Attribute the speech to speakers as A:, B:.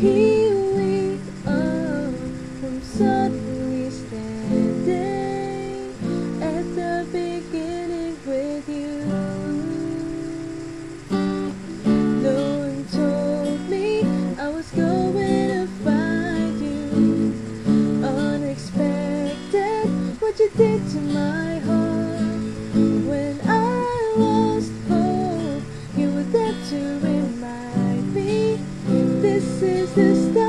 A: He wake up from suddenly standing at the beginning with you. No one told me I was going to find you. Unexpected, what you did to my heart. sister.